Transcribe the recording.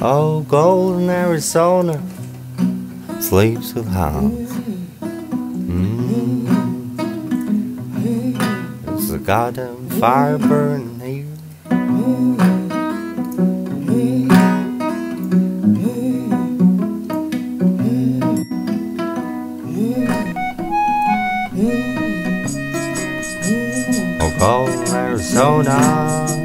Oh, golden Arizona sleeps with hounds. Mm. There's a goddamn fire burning here. Oh, golden Arizona